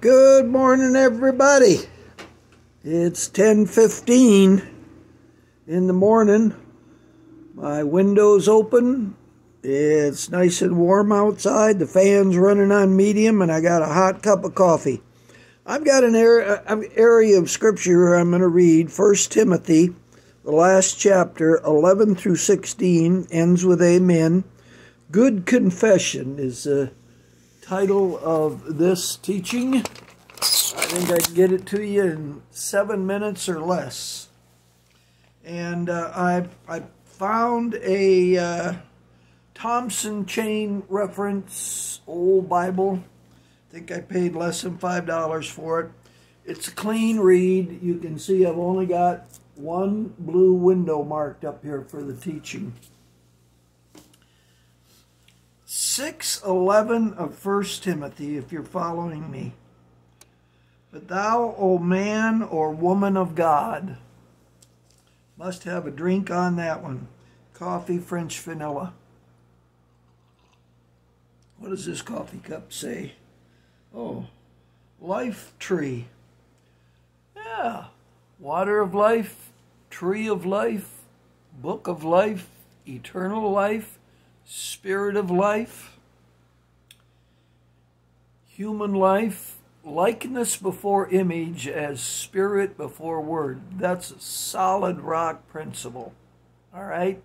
Good morning, everybody. It's 10:15 in the morning. My window's open. It's nice and warm outside. The fan's running on medium, and I got a hot cup of coffee. I've got an area, uh, area of scripture I'm going to read. First Timothy, the last chapter, 11 through 16, ends with Amen. Good confession is the title of this teaching. I think I can get it to you in seven minutes or less. And uh, I, I found a uh, Thompson Chain reference, old Bible. I think I paid less than $5 for it. It's a clean read. You can see I've only got one blue window marked up here for the teaching. 6.11 of 1 Timothy, if you're following me. But thou, O man or woman of God, must have a drink on that one. Coffee, French vanilla. What does this coffee cup say? Oh, life tree. Yeah, water of life, tree of life, book of life, eternal life, spirit of life, human life, likeness before image as spirit before word. That's a solid rock principle. All right?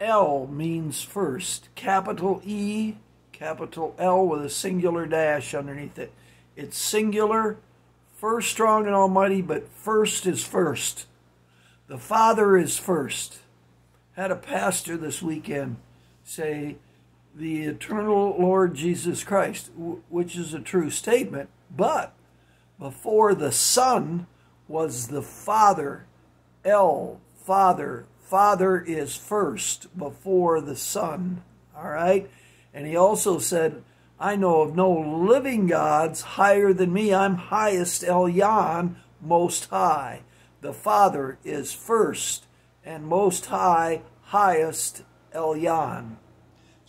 L means first, capital E, capital L with a singular dash underneath it. It's singular, first strong and almighty, but first is first. The Father is first. Had a pastor this weekend say, the eternal Lord Jesus Christ, which is a true statement, but before the Son was the Father, El, Father. Father is first before the Son. All right? And he also said, I know of no living gods higher than me. I'm highest El Elyon, most high. The Father is first and most high, highest El Elyon.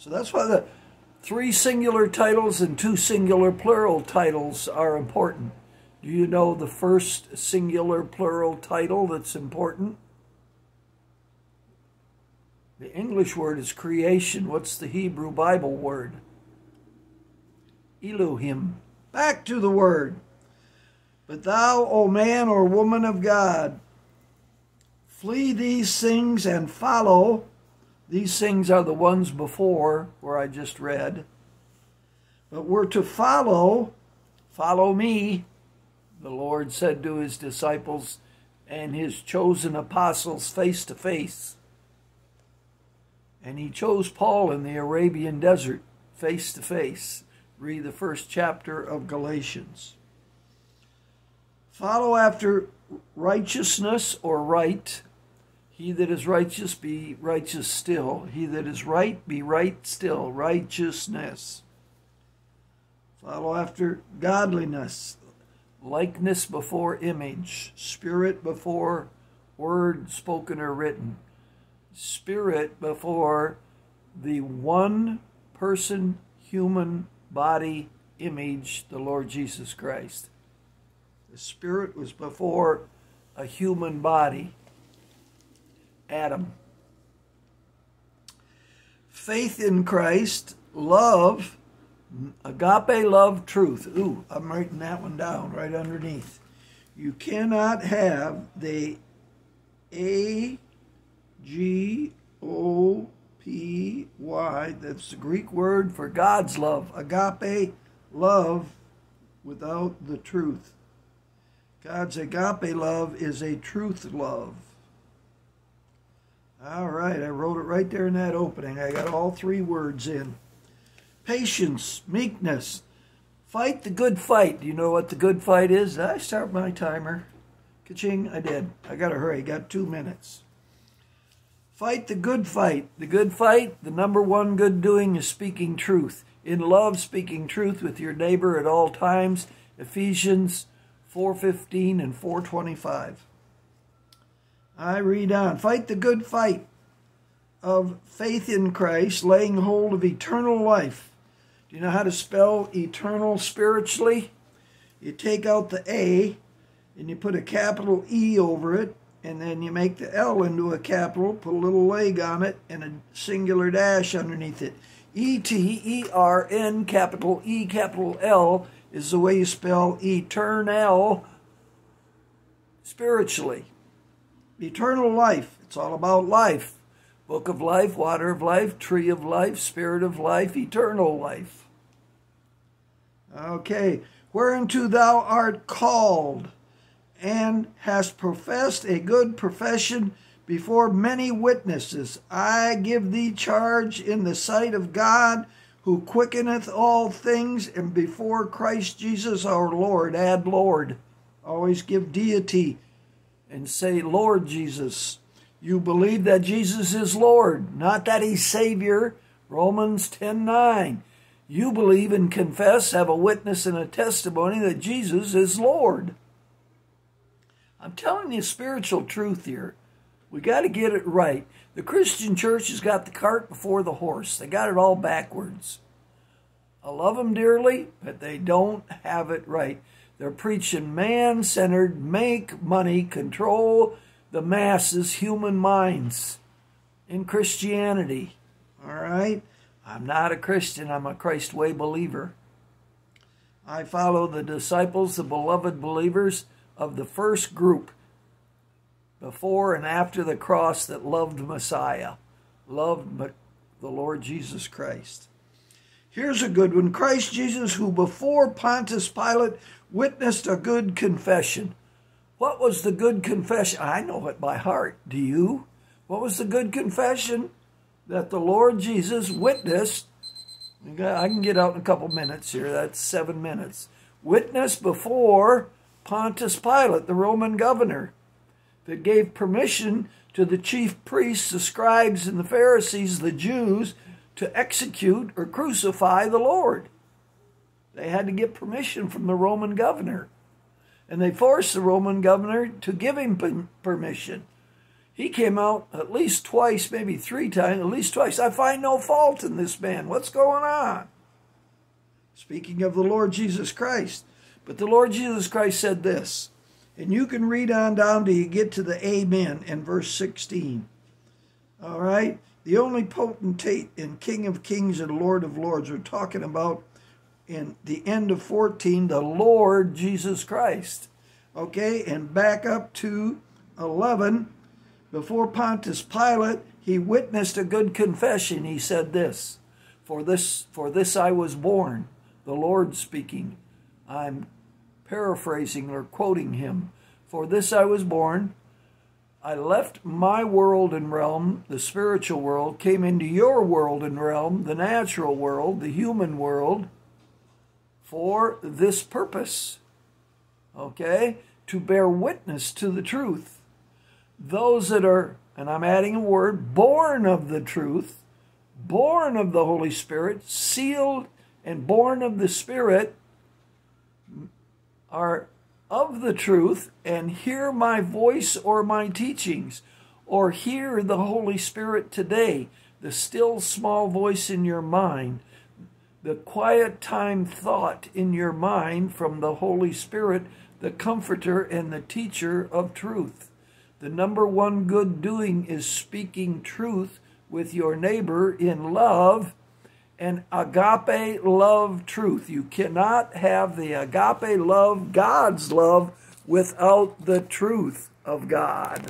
So that's why the three singular titles and two singular plural titles are important. Do you know the first singular plural title that's important? The English word is creation. What's the Hebrew Bible word? Elohim. Back to the word. But thou, O man or woman of God, flee these things and follow these things are the ones before where I just read. But we're to follow, follow me, the Lord said to his disciples and his chosen apostles face to face. And he chose Paul in the Arabian desert face to face. Read the first chapter of Galatians. Follow after righteousness or right he that is righteous be righteous still. He that is right be right still. Righteousness. Follow after godliness. Likeness before image. Spirit before word spoken or written. Spirit before the one person human body image, the Lord Jesus Christ. The Spirit was before a human body. Adam. Faith in Christ, love, agape love, truth. Ooh, I'm writing that one down right underneath. You cannot have the A G O P Y, that's the Greek word for God's love, agape love, without the truth. God's agape love is a truth love. All right, I wrote it right there in that opening. I got all three words in. Patience, meekness, fight the good fight. Do you know what the good fight is? I start my timer. Ka-ching, I did. I got to hurry. Got two minutes. Fight the good fight. The good fight, the number one good doing is speaking truth. In love, speaking truth with your neighbor at all times. Ephesians 4.15 and 4.25. I read on. Fight the good fight of faith in Christ, laying hold of eternal life. Do you know how to spell eternal spiritually? You take out the A and you put a capital E over it, and then you make the L into a capital, put a little leg on it, and a singular dash underneath it. E T E R N capital E capital L is the way you spell eternal spiritually. Eternal life. It's all about life. Book of life, water of life, tree of life, spirit of life, eternal life. Okay. Whereunto thou art called and hast professed a good profession before many witnesses. I give thee charge in the sight of God, who quickeneth all things, and before Christ Jesus our Lord. Add Lord. Always give deity and say, Lord Jesus. You believe that Jesus is Lord, not that he's Savior. Romans 10 9. You believe and confess, have a witness and a testimony that Jesus is Lord. I'm telling you spiritual truth here. We got to get it right. The Christian church has got the cart before the horse. They got it all backwards. I love them dearly, but they don't have it right. They're preaching man centered, make money, control the masses, human minds in Christianity. All right? I'm not a Christian, I'm a Christ way believer. I follow the disciples, the beloved believers of the first group before and after the cross that loved Messiah, loved the Lord Jesus Christ. Here's a good one Christ Jesus, who before Pontius Pilate witnessed a good confession. What was the good confession? I know it by heart. Do you? What was the good confession that the Lord Jesus witnessed? I can get out in a couple minutes here. That's seven minutes. Witnessed before Pontius Pilate, the Roman governor, that gave permission to the chief priests, the scribes, and the Pharisees, the Jews, to execute or crucify the Lord. They had to get permission from the Roman governor and they forced the Roman governor to give him permission. He came out at least twice, maybe three times, at least twice. I find no fault in this man. What's going on? Speaking of the Lord Jesus Christ. But the Lord Jesus Christ said this, and you can read on down till you get to the Amen in verse 16. All right? The only potentate and King of Kings and Lord of Lords. We're talking about in the end of 14, the Lord Jesus Christ. Okay, and back up to 11, before Pontius Pilate, he witnessed a good confession. He said this, for this, for this I was born, the Lord speaking. I'm paraphrasing or quoting him. For this I was born. I left my world and realm, the spiritual world, came into your world and realm, the natural world, the human world, for this purpose. Okay? To bear witness to the truth. Those that are, and I'm adding a word, born of the truth, born of the Holy Spirit, sealed and born of the Spirit, are of the truth and hear my voice or my teachings, or hear the Holy Spirit today, the still small voice in your mind the quiet time thought in your mind from the Holy Spirit, the comforter and the teacher of truth. The number one good doing is speaking truth with your neighbor in love and agape love truth. You cannot have the agape love, God's love, without the truth of God.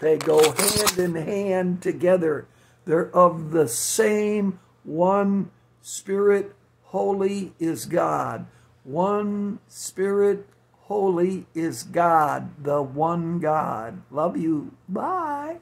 They go hand in hand together. They're of the same one Spirit, holy is God. One Spirit, holy is God, the one God. Love you. Bye.